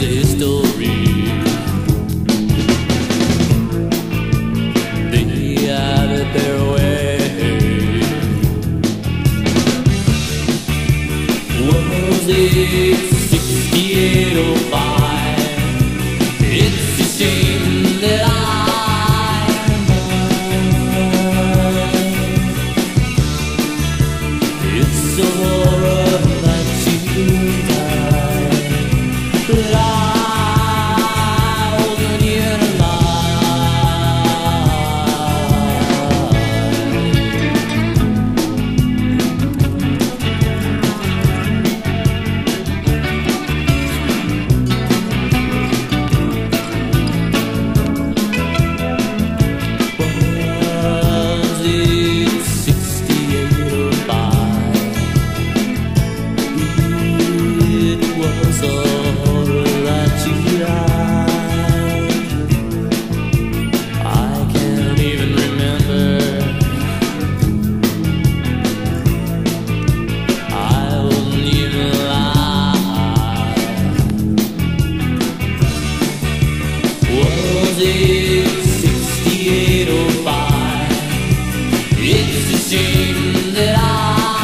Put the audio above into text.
is history. They had their way. Was it oh It's a shame that I. It's so. that I